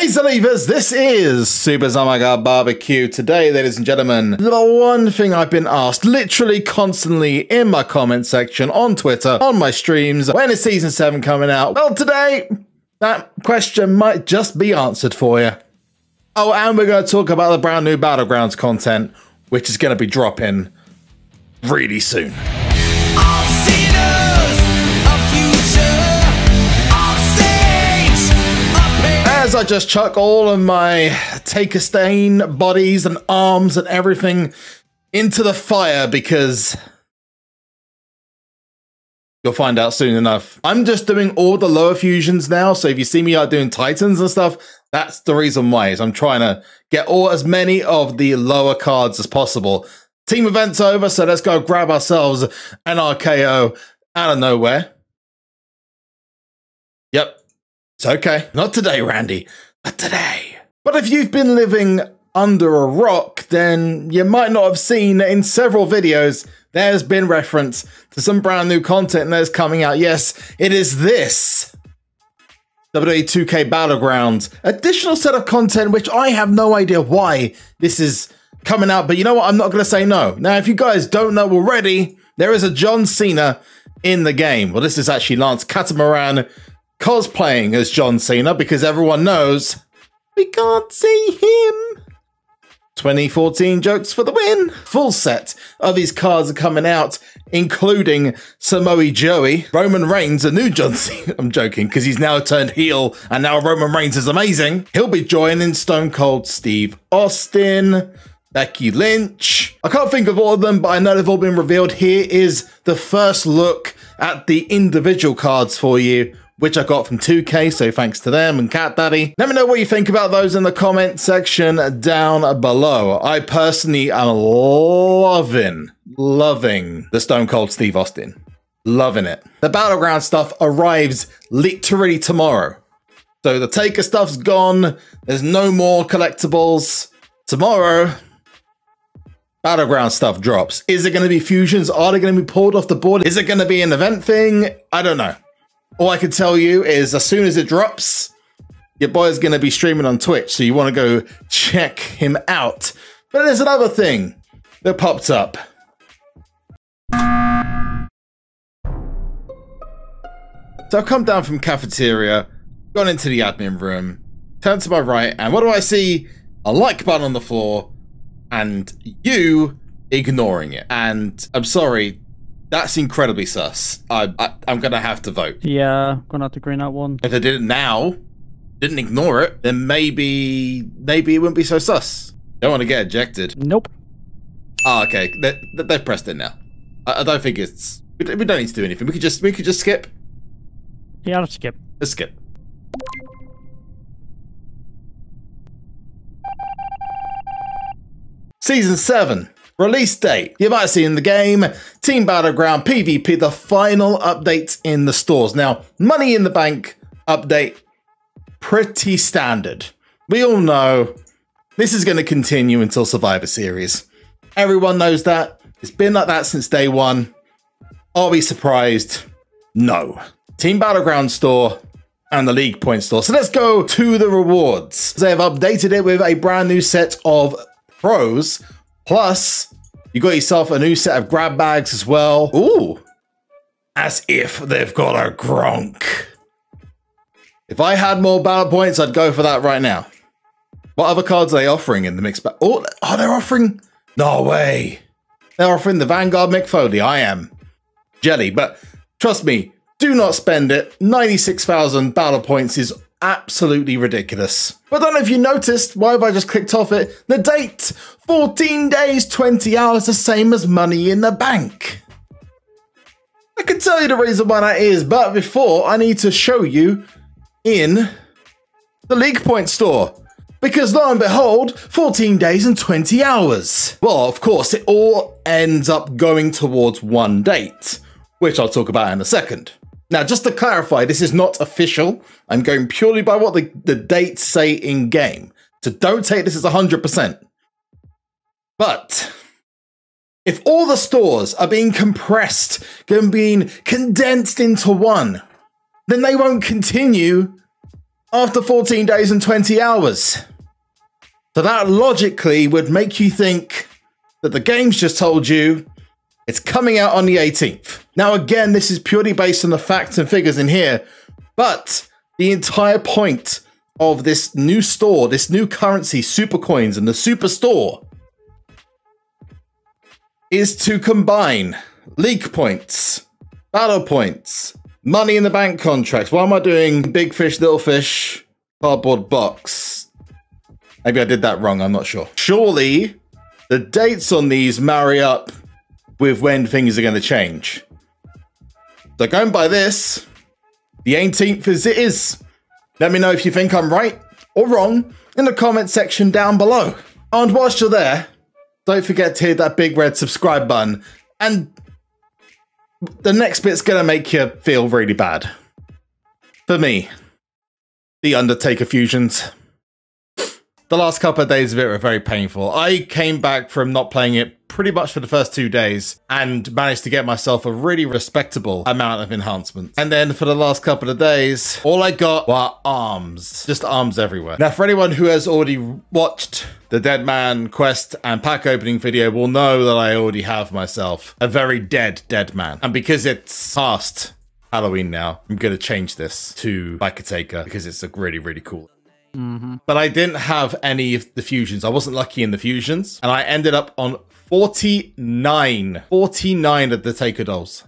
Hey Zalivers, this is Super Zamaga Barbecue. Today, ladies and gentlemen, the one thing I've been asked literally constantly in my comment section, on Twitter, on my streams, when is season 7 coming out? Well, today, that question might just be answered for you. Oh, and we're going to talk about the brand new Battlegrounds content, which is going to be dropping really soon. As I just chuck all of my take a stain bodies and arms and everything into the fire because You'll find out soon enough. I'm just doing all the lower fusions now, so if you see me out doing titans and stuff, that's the reason why. Is I'm trying to get all as many of the lower cards as possible. Team event's over, so let's go grab ourselves an RKO out of nowhere. Yep, it's okay. Not today, Randy, but today. But if you've been living under a rock, then you might not have seen in several videos there's been reference to some brand new content that's coming out. Yes, it is this. WWE 2K Battlegrounds. Additional set of content, which I have no idea why this is coming out, but you know what? I'm not going to say no. Now, if you guys don't know already, there is a John Cena in the game. Well, this is actually Lance Catamaran cosplaying as John Cena because everyone knows we can't see him. 2014 jokes for the win. Full set of these cards are coming out, including Samoa Joey, Roman Reigns, a new John Cena. I'm joking because he's now turned heel and now Roman Reigns is amazing. He'll be joining Stone Cold Steve Austin. Becky Lynch. I can't think of all of them, but I know they've all been revealed. Here is the first look at the individual cards for you which I got from 2K, so thanks to them and Cat Daddy. Let me know what you think about those in the comment section down below. I personally am loving, loving the Stone Cold Steve Austin. Loving it. The Battleground stuff arrives literally tomorrow. So the Taker stuff's gone. There's no more collectibles. Tomorrow, Battleground stuff drops. Is it going to be fusions? Are they going to be pulled off the board? Is it going to be an event thing? I don't know. All I can tell you is as soon as it drops, your boy is going to be streaming on Twitch, so you want to go check him out. But there's another thing that popped up. So I've come down from cafeteria, gone into the admin room, turned to my right, and what do I see? A like button on the floor, and you ignoring it. And I'm sorry, that's incredibly sus. I, I am gonna have to vote. Yeah, gonna have to green that one. If they did it now, didn't ignore it, then maybe maybe it wouldn't be so sus. Don't want to get ejected. Nope. Oh, okay. They, they've pressed it now. I, I don't think it's. We don't need to do anything. We could just we could just skip. Yeah, let's skip. Let's skip. Season seven. Release date. You might see in the game, Team Battleground PvP, the final updates in the stores. Now, Money in the Bank update, pretty standard. We all know this is going to continue until Survivor Series. Everyone knows that. It's been like that since day one. Are we surprised? No. Team Battleground store and the League Point store. So let's go to the rewards. They have updated it with a brand new set of pros Plus, you got yourself a new set of grab bags as well. Ooh, as if they've got a Gronk. If I had more battle points, I'd go for that right now. What other cards are they offering in the mix? Oh, oh, they're offering. No way. They're offering the Vanguard Mick Foley. I am jelly, but trust me, do not spend it. 96,000 battle points is absolutely ridiculous. But I don't know if you noticed, why have I just clicked off it? The date, 14 days, 20 hours, the same as money in the bank. I can tell you the reason why that is, but before I need to show you in the League Point store. Because lo and behold, 14 days and 20 hours. Well, of course, it all ends up going towards one date, which I'll talk about in a second. Now, just to clarify, this is not official. I'm going purely by what the, the dates say in game. So don't take this as 100%. But if all the stores are being compressed, being condensed into one, then they won't continue after 14 days and 20 hours. So that logically would make you think that the game's just told you it's coming out on the 18th. Now, again, this is purely based on the facts and figures in here, but the entire point of this new store, this new currency, super coins, and the super store is to combine league points, battle points, money in the bank contracts. Why am I doing big fish, little fish, cardboard box? Maybe I did that wrong. I'm not sure. Surely the dates on these marry up with when things are going to change. So going by this, the 18th as it is. Let me know if you think I'm right or wrong in the comment section down below. And whilst you're there, don't forget to hit that big red subscribe button. And the next bit's gonna make you feel really bad. For me, the Undertaker fusions. The last couple of days of it were very painful. I came back from not playing it pretty much for the first two days and managed to get myself a really respectable amount of enhancements. And then for the last couple of days, all I got were arms, just arms everywhere. Now, for anyone who has already watched the Dead Man quest and pack opening video will know that I already have myself a very dead dead man. And because it's past Halloween now, I'm going to change this to Biker Taker because it's a really, really cool Mm-hmm. but I didn't have any of the fusions. I wasn't lucky in the fusions, and I ended up on 49. 49 of the Taker dolls.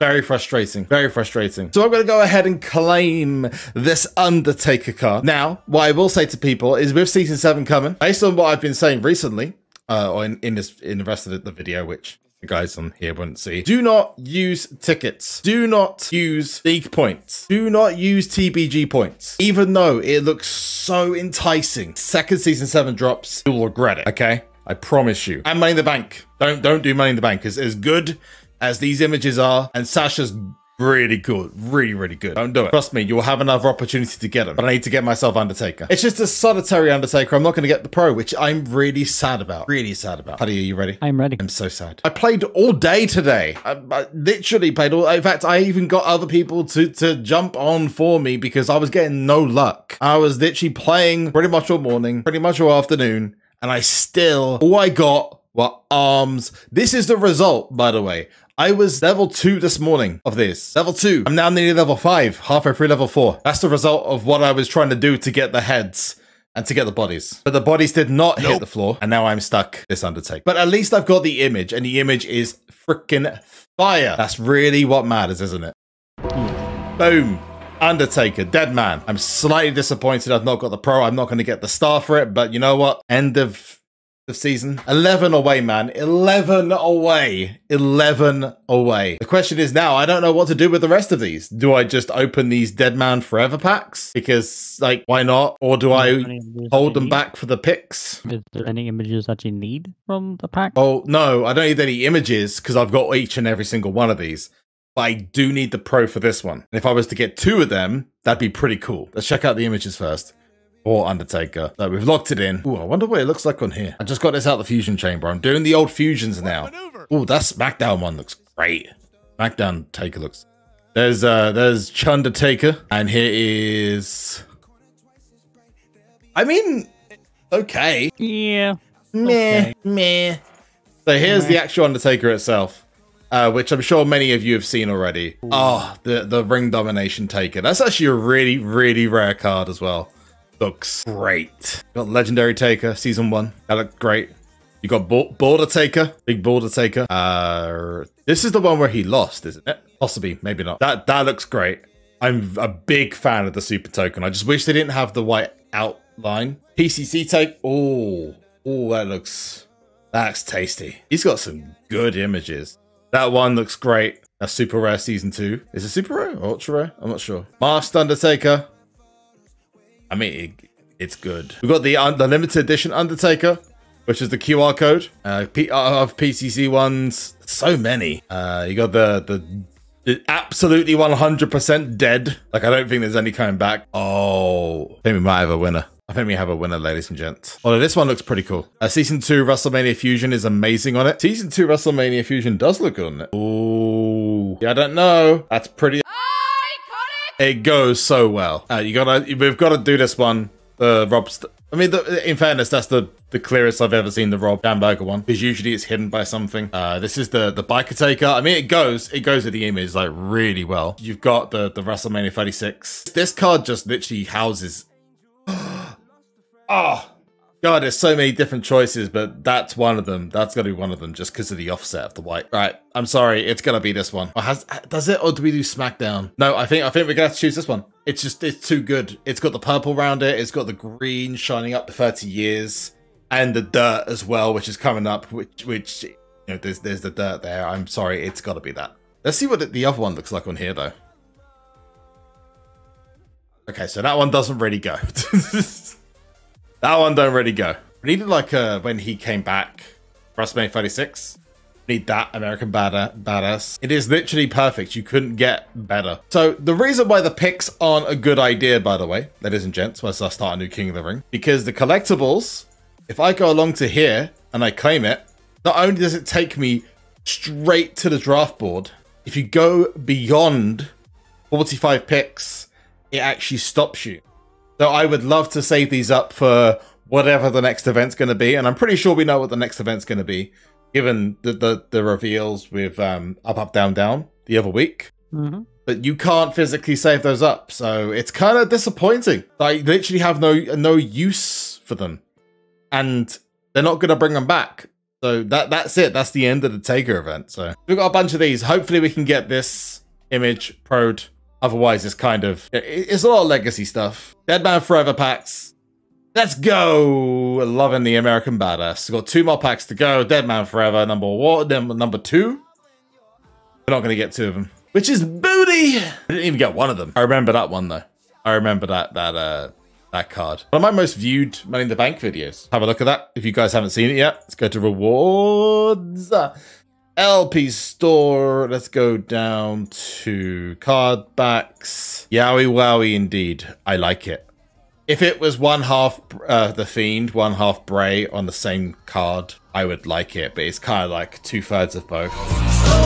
Very frustrating. Very frustrating. So I'm going to go ahead and claim this Undertaker card. Now, what I will say to people is with Season 7 coming, based on what I've been saying recently, uh, or in, in this in the rest of the, the video, which you guys on here wouldn't see. Do not use tickets. Do not use league points. Do not use TBG points. Even though it looks so enticing. Second season seven drops, you'll regret it. Okay? I promise you. And Money in the Bank. Don't don't do Money in the Bank. As as good as these images are, and Sasha's really good, really, really good. Don't do it. Trust me, you'll have another opportunity to get him. But I need to get myself Undertaker. It's just a solitary Undertaker. I'm not going to get the pro, which I'm really sad about. Really sad about. Paddy, are you ready? I'm ready. I'm so sad. I played all day today. I, I literally played all. In fact, I even got other people to to jump on for me because I was getting no luck. I was literally playing pretty much all morning, pretty much all afternoon, and I still all I got were arms. This is the result, by the way. I was level two this morning of this. Level two. I'm now nearly level five, halfway through level four. That's the result of what I was trying to do to get the heads and to get the bodies. But the bodies did not hit the floor, and now I'm stuck this Undertaker. But at least I've got the image, and the image is freaking fire. That's really what matters, isn't it? Boom. Undertaker, dead man. I'm slightly disappointed I've not got the pro. I'm not going to get the star for it, but you know what? End of the season. 11 away, man. 11 away. 11 away. The question is now, I don't know what to do with the rest of these. Do I just open these Dead Man Forever packs? Because, like, why not? Or do I Any images that hold them back for the picks? Is there any images that you need from the pack? Oh, no, I don't need any images because I've got each and every single one of these. But I do need the pro for this one. And if I was to get two of them, that'd be pretty cool. Let's check out the images first. Or Undertaker. So we've locked it in. Ooh, I wonder what it looks like on here. I just got this out the fusion chamber. I'm doing the old fusions now. Ooh, that SmackDown one looks great. SmackDown Taker looks. There's uh there's Chundertaker. And here is I mean okay. Yeah. Meh, Okay. meh. So here's the actual Undertaker itself, uh, which I'm sure many of you have seen already. Oh, the the ring domination taker. That's actually a really really rare card as well. Looks great. Got legendary taker season one. That looked great. You got border taker, big border taker. Uh, this is the one where he lost, isn't it? Possibly, maybe not. That that looks great. I'm a big fan of the super token. I just wish they didn't have the white outline. PCC take. Oh, oh, that looks that's tasty. He's got some good images. That one looks great. That's super rare season two. Is it super rare or ultra rare? I'm not sure. Masked Undertaker. I mean, it, it's good. We've got the un- the limited edition Undertaker, which is the QR code uh, P- uh, of PCC ones. So many. Uh, you got the the. Absolutely 100% dead. Like, I don't think there's any coming back. Oh, I think we might have a winner. I think we have a winner, ladies and gents. Although this one looks pretty cool. Uh, season 2 WrestleMania Fusion is amazing on it. Season 2 WrestleMania Fusion does look good on it. Ooh. Yeah, I don't know. That's pretty... It goes so well. Uh, you gotta, we've got to do this one. The Rob, I mean, the, in fairness, that's the the clearest I've ever seen the Rob Schamberger one. Because usually it's hidden by something. Uh, this is the the biker taker. I mean, it goes it goes with the image like really well. You've got the the WrestleMania 36. This card just literally houses. oh God, there's so many different choices, but that's one of them. That's got to be one of them just because of the offset of the white. Right, I'm sorry, it's gonna be this one. Has does it, or do we do SmackDown? No, I think I think we're have to choose this one. It's just it's too good. It's got the purple around it. It's got the green shining up the 30 years, and the dirt as well, which is coming up. Which which you know, there's there's the dirt there. I'm sorry, it's got to be that. Let's see what the other one looks like on here though. Okay, so that one doesn't really go. That one don't really go. We needed like uh, when he came back, WrestleMania 36. Need that American badass. badass. It is literally perfect. You couldn't get better. So the reason why the picks aren't a good idea, by the way, ladies and gents, once I start a new King of the Ring, because the collectibles, if I go along to here and I claim it, not only does it take me straight to the draft board, if you go beyond 45 picks, it actually stops you. So I would love to save these up for whatever the next event's going to be, and I'm pretty sure we know what the next event's going to be, given the, the, the reveals with um, up up down down the other week. Mm-hmm. But you can't physically save those up, so it's kind of disappointing. I literally have no no use for them, and they're not going to bring them back. So that that's it. That's the end of the Taker event. So we've got a bunch of these. Hopefully, we can get this image prod Otherwise, it's kind of it's a lot of legacy stuff. Deadman Forever packs. Let's go. Loving the American Badass. We've got two more packs to go. Deadman Forever, number one, number two. We're not going to get two of them, which is booty. I didn't even get one of them. I remember that one though. I remember that that uh that card. One of my most viewed Money in the Bank videos. Have a look at that if you guys haven't seen it yet. Let's go to rewards. LP store. Let's go down to card backs. Yowie wowie indeed. I like it. If it was one half uh, the Fiend, one half Bray on the same card, I would like it, but it's kind of like two thirds of both. So